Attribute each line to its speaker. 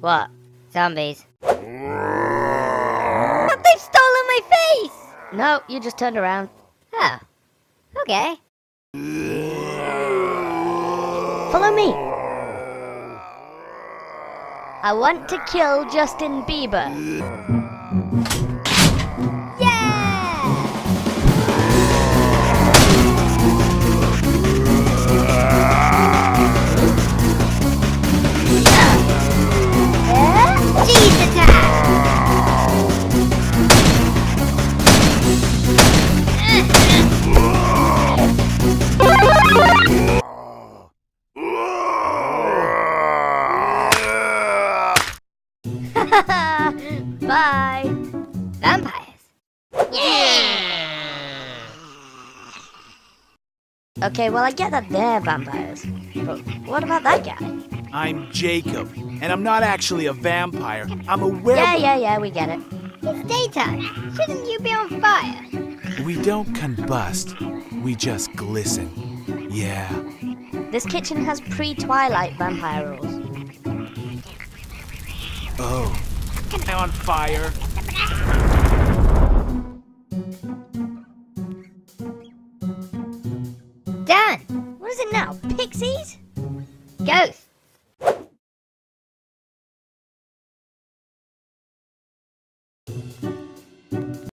Speaker 1: What? Zombies. But they've stolen my face! No, you just turned around. Oh. Okay. Follow me. I want to kill Justin Bieber. Bye. Vampires. Yeah! Okay, well I get that they're vampires, but what about that guy?
Speaker 2: I'm Jacob, and I'm not actually a vampire. I'm a werewolf.
Speaker 1: Yeah, yeah, yeah, we get it. It's daytime. Shouldn't you be on fire?
Speaker 2: We don't combust. We just glisten. Yeah.
Speaker 1: This kitchen has pre-Twilight vampire rules.
Speaker 2: Oh. On fire?
Speaker 1: Dan, what is it now? Pixies? Ghosts.